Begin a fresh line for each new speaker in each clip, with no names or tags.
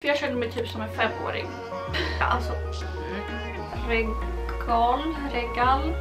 För jag kände mig typ som en femåring. Alltså, regal, regal,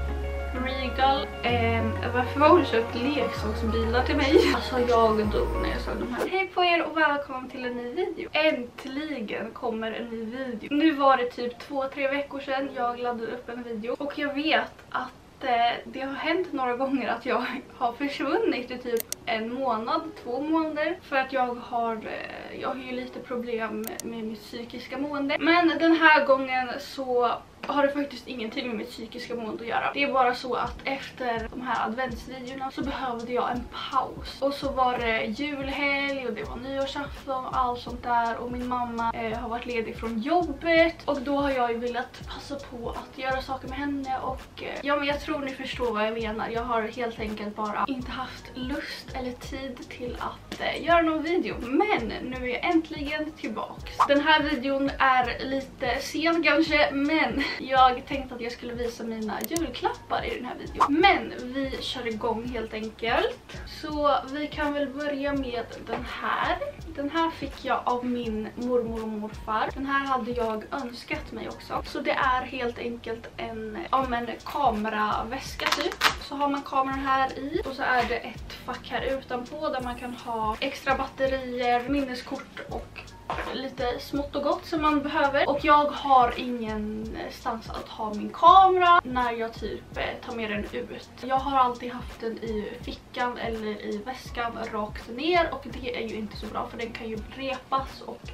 regal. Eh, varför var hon köpt leksaksbilar till mig? Alltså jag dog när jag såg de här. Hej på er och välkommen till en ny video. Äntligen kommer en ny video. Nu var det typ två, tre veckor sedan jag laddade upp en video. Och jag vet att eh, det har hänt några gånger att jag har försvunnit i typ en månad, två månader. För att jag har, eh, jag har ju lite problem med mitt psykiska mående. Men den här gången så har det faktiskt ingenting med mitt psykiska mående att göra. Det är bara så att efter de här adventsvideorna så behövde jag en paus. Och så var det julhelg och det var nyårsafton och allt sånt där. Och min mamma eh, har varit ledig från jobbet. Och då har jag ju velat passa på att göra saker med henne. Och eh, ja men jag tror ni förstår vad jag menar. Jag har helt enkelt bara inte haft lust eller tid till att eh, göra någon video. Men nu är jag äntligen tillbaks. Den här videon är lite sen kanske men jag tänkte att jag skulle visa mina julklappar i den här videon. Men vi kör igång helt enkelt. Så vi kan väl börja med den här. Den här fick jag av min mormor och morfar. Den här hade jag önskat mig också. Så det är helt enkelt en, om en kameraväska typ. Så har man kameran här i och så är det ett fack här utanpå där man kan ha extra batterier, minneskort och lite smått och gott som man behöver. Och jag har ingenstans eh, att ha min kamera när jag typ eh, tar med den ut. Jag har alltid haft den i fickan eller i väskan rakt ner och det är ju inte så bra för den kan ju repas och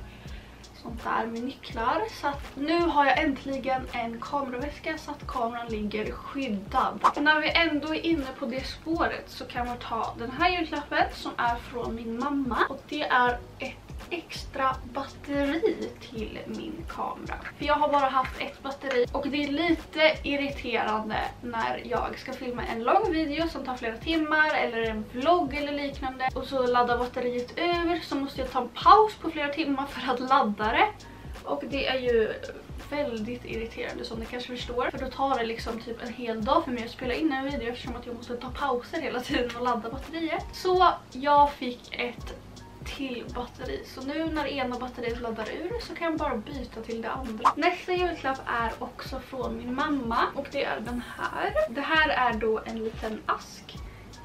sånt där med nycklar. Så att nu har jag äntligen en kameraväska så att kameran ligger skyddad. Och när vi ändå är inne på det spåret så kan vi ta den här julklappen som är från min mamma. Och det är ett extra batteri till min kamera. För jag har bara haft ett batteri och det är lite irriterande när jag ska filma en lång video som tar flera timmar eller en vlogg eller liknande och så laddar batteriet över så måste jag ta en paus på flera timmar för att ladda det. Och det är ju väldigt irriterande som ni kanske förstår. För då tar det liksom typ en hel dag för mig att spela in en video eftersom att jag måste ta pauser hela tiden och ladda batteriet. Så jag fick ett till batteri. Så nu när ena batteriet laddar ur så kan jag bara byta till det andra. Nästa julklapp är också från min mamma och det är den här. Det här är då en liten ask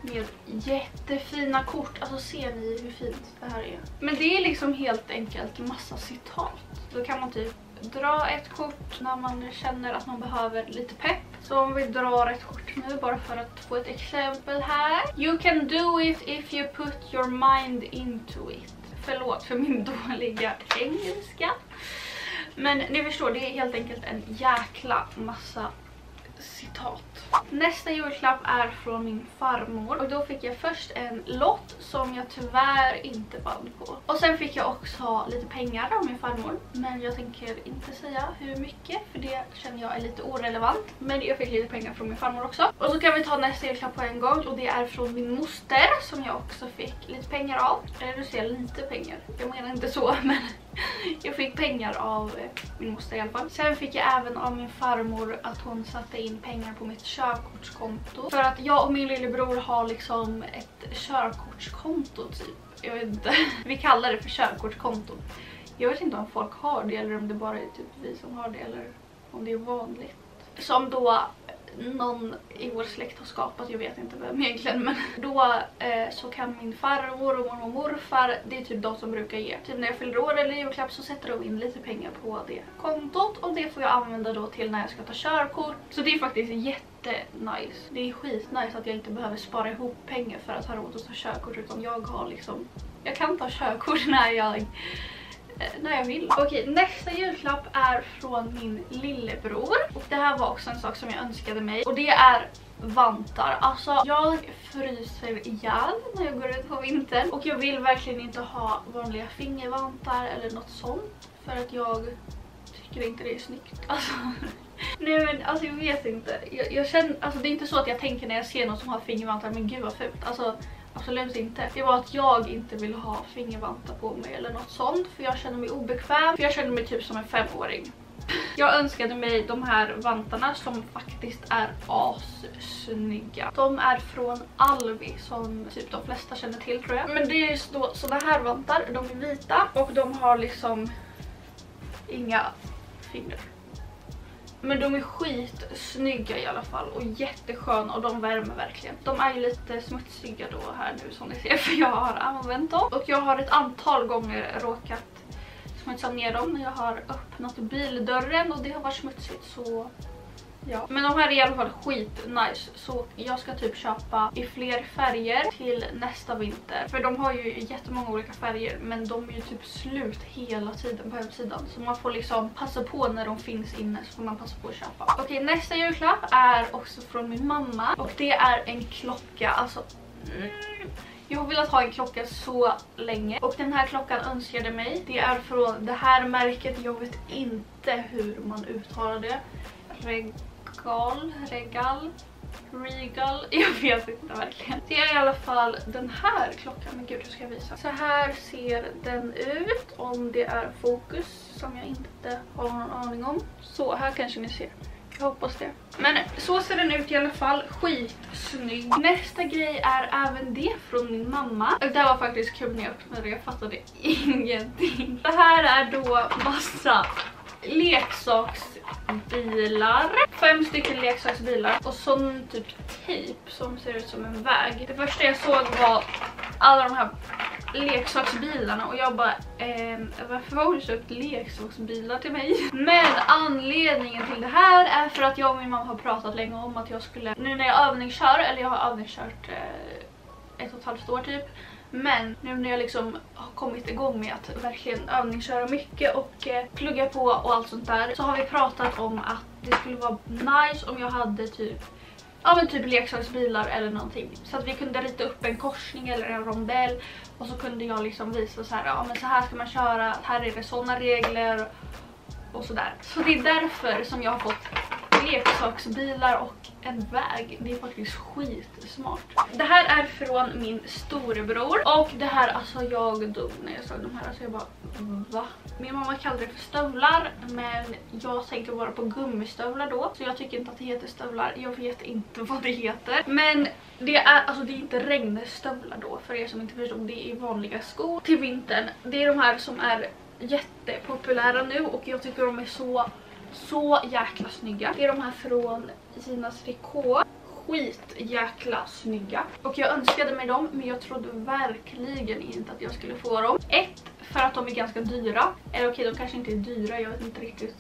med jättefina kort. Alltså ser ni hur fint det här är? Men det är liksom helt enkelt massa citat. Då kan man typ dra ett kort när man känner att man behöver lite pepp. Så om vi drar ett kort nu bara för att få ett exempel här. You can do it if you put your mind into it. Förlåt för min dåliga engelska. Men ni förstår, det är helt enkelt en jäkla massa citat. Nästa julklapp är från min farmor och då fick jag först en lott som jag tyvärr inte vann på. Och sen fick jag också lite pengar av min farmor men jag tänker inte säga hur mycket för det känner jag är lite orelevant. Men jag fick lite pengar från min farmor också. Och så kan vi ta nästa julklapp på en gång och det är från min moster som jag också fick lite pengar av. Eller du ser lite pengar, jag menar inte så men jag fick pengar av eh, min moster i alla fall. Sen fick jag även av min farmor att hon satte in pengar på mitt körkortskonto. För att jag och min lillebror har liksom ett körkortskonto typ. Jag vet inte. Vi kallar det för körkortskonto. Jag vet inte om folk har det eller om det bara är typ vi som har det eller om det är vanligt. Som då någon i vår släkt har skapat, jag vet inte vem egentligen men då eh, så kan min farmor och mormor och morfar, det är typ de som brukar ge. Typ när jag fyller år eller julklapp så sätter de in lite pengar på det kontot och det får jag använda då till när jag ska ta körkort. Så det är faktiskt jättenice. Det är skitnice att jag inte behöver spara ihop pengar för att ha råd att ta körkort utan jag har liksom, jag kan ta körkort när jag Eh, när jag vill. Okej, nästa julklapp är från min lillebror. Och det här var också en sak som jag önskade mig. Och det är vantar. Alltså jag fryser ihjäl när jag går ut på vintern. Och jag vill verkligen inte ha vanliga fingervantar eller något sånt. För att jag tycker inte det är snyggt. Alltså... Nej men alltså jag vet inte. Jag, jag, känner, alltså det är inte så att jag tänker när jag ser någon som har fingervantar, men gud vad fult. Alltså Absolut inte. Det var att jag inte vill ha fingervantar på mig eller något sånt. För jag känner mig obekväm. För jag känner mig typ som en femåring. Jag önskade mig de här vantarna som faktiskt är assnygga. De är från Alvi som typ de flesta känner till tror jag. Men det är då sådana här vantar, de är vita och de har liksom inga fingrar. Men de är skitsnygga i alla fall och jättesköna och de värmer verkligen. De är ju lite smutsiga då här nu som ni ser för jag har använt dem. Och jag har ett antal gånger råkat smutsa ner dem när jag har öppnat bildörren och det har varit smutsigt så Ja. Men de här är i alla fall skit nice så jag ska typ köpa i fler färger till nästa vinter. För de har ju jättemånga olika färger men de är ju typ slut hela tiden på hemsidan. Så man får liksom passa på när de finns inne så får man passa på att köpa. Okej nästa julklapp är också från min mamma och det är en klocka. Alltså... Mm. Jag har velat ha en klocka så länge och den här klockan önskade mig. Det är från det här märket, jag vet inte hur man uttalar det. Reg Regal, Regal, Regal, jag vet inte verkligen. Det är i alla fall den här klockan, men gud hur ska jag visa? Så här ser den ut om det är fokus som jag inte har någon aning om. Så här kanske ni ser. Jag hoppas det. Men så ser den ut i alla fall. Skitsnygg. Nästa grej är även det från min mamma. Det var faktiskt kul när jag öppnade det. Jag fattade ingenting. Det här är då massa leksaks bilar. Fem stycken leksaksbilar och sån typ tejp som ser ut som en väg. Det första jag såg var alla de här leksaksbilarna och jag bara eh, varför har hon köpt leksaksbilar till mig? Men anledningen till det här är för att jag och min mamma har pratat länge om att jag skulle, nu när jag övningskör, eller jag har övningskört eh, ett och ett halvt år typ men nu när jag liksom har kommit igång med att verkligen övningsköra mycket och eh, plugga på och allt sånt där så har vi pratat om att det skulle vara nice om jag hade typ ja men typ leksaksbilar eller någonting. Så att vi kunde rita upp en korsning eller en rondell och så kunde jag liksom visa så här, ja men så här ska man köra, här är det såna regler och sådär. Så det är därför som jag har fått leksaksbilar och en väg. Det är faktiskt skitsmart. Det här är från min storebror och det här, alltså jag dog när jag såg de här. Alltså jag bara, va? Min mamma kallar det för stövlar men jag tänker bara på gummistövlar då. Så jag tycker inte att det heter stövlar. Jag vet inte vad det heter. Men det är, alltså det är inte regnstövlar då för er som inte förstår. Det är vanliga skor till vintern. Det är de här som är jättepopulära nu och jag tycker de är så så jäkla snygga. Det är de här från Ginas Tricot. Skit jäkla snygga. Och jag önskade mig dem men jag trodde verkligen inte att jag skulle få dem. Ett, för att de är ganska dyra. Eller okej, de kanske inte är dyra, jag vet inte riktigt.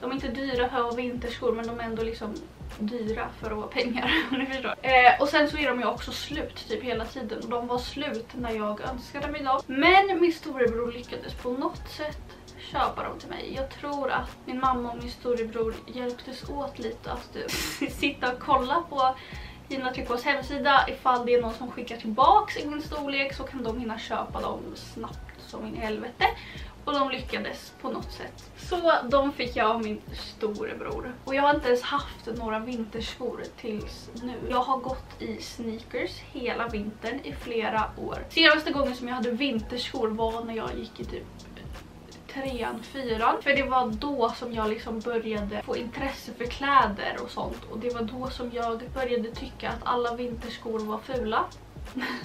De är inte dyra för att vinterskor men de är ändå liksom dyra för att vara pengar. ni förstår. Eh, och sen så är de ju också slut typ hela tiden. Och de var slut när jag önskade mig dem. Men min storebror lyckades på något sätt köpa dem till mig. Jag tror att min mamma och min storebror hjälptes åt lite att sitta och kolla på Gina Tricos hemsida. Ifall det är någon som skickar tillbaks i min storlek så kan de hinna köpa dem snabbt som in i helvete. Och de lyckades på något sätt. Så de fick jag av min storebror. Och jag har inte ens haft några vinterskor tills nu. Jag har gått i sneakers hela vintern i flera år. Senaste gången som jag hade vinterskor var när jag gick i typ trean, fyran. För det var då som jag liksom började få intresse för kläder och sånt. Och det var då som jag började tycka att alla vinterskor var fula.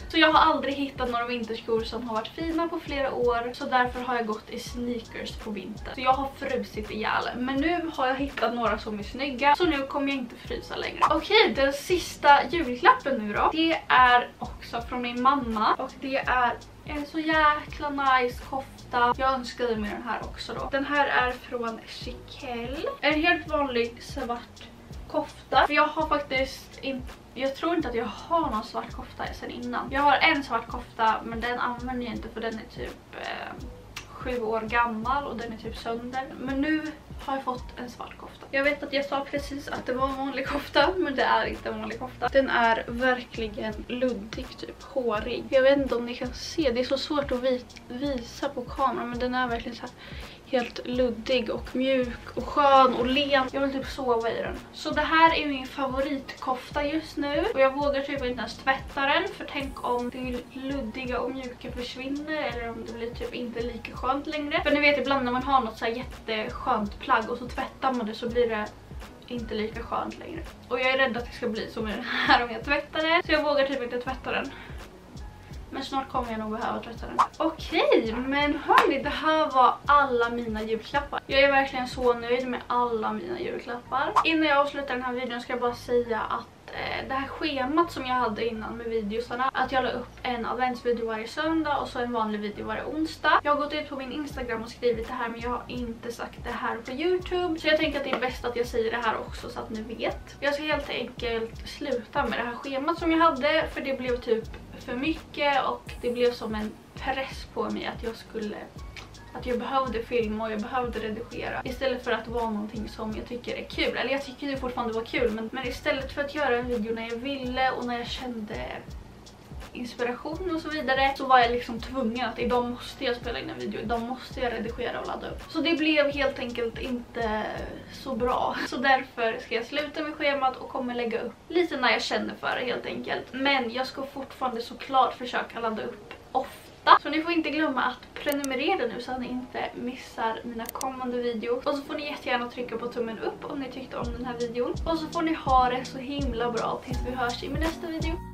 Så jag har aldrig hittat några vinterskor som har varit fina på flera år Så därför har jag gått i sneakers på vintern Så jag har frusit ihjäl Men nu har jag hittat några som är snygga Så nu kommer jag inte frysa längre Okej, den sista julklappen nu då Det är också från min mamma Och det är en så jäkla nice kofta. Jag önskade mig den här också då. Den här är från Chiquel. En helt vanlig svart kofta. För jag har faktiskt inte jag tror inte att jag har någon svart kofta sen innan. Jag har en svart kofta men den använder jag inte för den är typ eh, sju år gammal och den är typ sönder. Men nu har jag fått en svart kofta. Jag vet att jag sa precis att det var en vanlig kofta men det är inte en vanlig kofta. Den är verkligen luddig, typ hårig. Jag vet inte om ni kan se, det är så svårt att visa på kameran men den är verkligen så här helt luddig och mjuk och skön och len. Jag vill typ sova i den. Så det här är min favoritkofta just nu. Och jag vågar typ inte ens tvätta den. För tänk om det luddiga och mjuka försvinner. Eller om det blir typ inte lika skönt längre. För ni vet ibland när man har något så här jätteskönt plagg och så tvättar man det så blir det inte lika skönt längre. Och jag är rädd att det ska bli som med den här om jag tvättar det. Så jag vågar typ inte tvätta den. Men snart kommer jag nog behöva tvätta den. Okej, men hörni, det här var alla mina julklappar. Jag är verkligen så nöjd med alla mina julklappar. Innan jag avslutar den här videon ska jag bara säga att eh, det här schemat som jag hade innan med videosarna. Att jag la upp en adventsvideo varje söndag och så en vanlig video varje onsdag. Jag har gått ut på min Instagram och skrivit det här men jag har inte sagt det här på Youtube. Så jag tänker att det är bäst att jag säger det här också så att ni vet. Jag ska helt enkelt sluta med det här schemat som jag hade för det blev typ för mycket och det blev som en press på mig att jag skulle att jag behövde filma och jag behövde redigera istället för att vara någonting som jag tycker är kul. Eller jag tycker det fortfarande var kul men, men istället för att göra en video när jag ville och när jag kände inspiration och så vidare så var jag liksom tvungen att idag måste jag spela in en video, idag måste jag redigera och ladda upp. Så det blev helt enkelt inte så bra. Så därför ska jag sluta med schemat och kommer lägga upp lite när jag känner för det helt enkelt. Men jag ska fortfarande såklart försöka ladda upp ofta så ni får inte glömma att prenumerera nu så att ni inte missar mina kommande videor. Och så får ni jättegärna trycka på tummen upp om ni tyckte om den här videon. Och så får ni ha det så himla bra tills vi hörs i min nästa video.